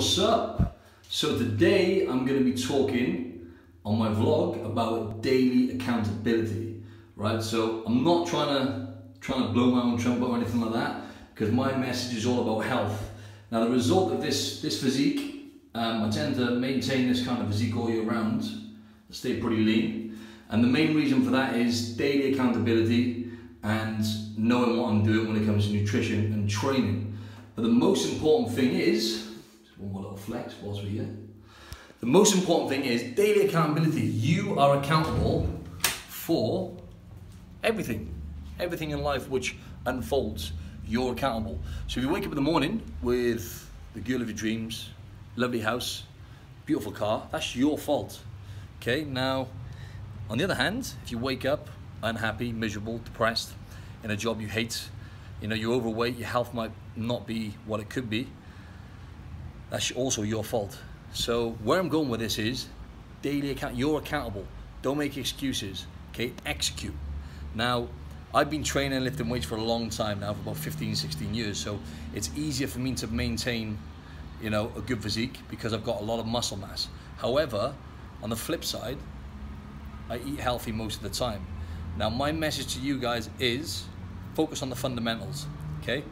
what's up? So today I'm going to be talking on my vlog about daily accountability, right? So I'm not trying to trying to blow my own trumpet or anything like that because my message is all about health. Now the result of this this physique, um, I tend to maintain this kind of physique all year round, stay pretty lean, and the main reason for that is daily accountability and knowing what I'm doing when it comes to nutrition and training. But the most important thing is, one more little flex whilst we're here. The most important thing is daily accountability. You are accountable for everything. Everything in life which unfolds, you're accountable. So if you wake up in the morning with the girl of your dreams, lovely house, beautiful car, that's your fault. Okay, now on the other hand, if you wake up unhappy, miserable, depressed, in a job you hate, you know, you're overweight, your health might not be what it could be, that's also your fault. So where I'm going with this is daily account, you're accountable. Don't make excuses, okay? Execute. Now, I've been training and lifting weights for a long time now, for about 15, 16 years. So it's easier for me to maintain, you know, a good physique because I've got a lot of muscle mass. However, on the flip side, I eat healthy most of the time. Now, my message to you guys is focus on the fundamentals, okay?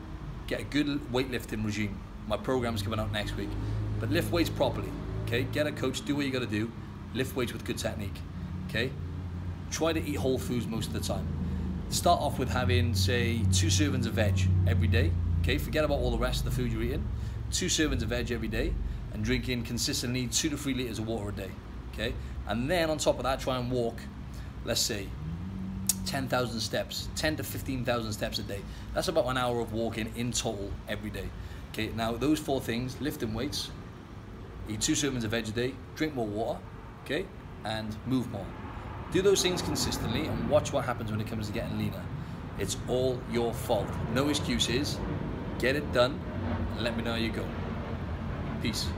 Get a good weightlifting regime. My program's coming out next week. But lift weights properly, okay? Get a coach, do what you gotta do. Lift weights with good technique, okay? Try to eat whole foods most of the time. Start off with having, say, two servings of veg every day, okay? Forget about all the rest of the food you're eating. Two servings of veg every day and drinking consistently two to three liters of water a day, okay? And then on top of that, try and walk, let's say, 10,000 steps, 10 to 15,000 steps a day. That's about an hour of walking in total every day. Okay, now those four things, lifting weights, eat two servings of veg a day, drink more water, okay, and move more. Do those things consistently and watch what happens when it comes to getting leaner. It's all your fault. No excuses. Get it done and let me know how you go. Peace.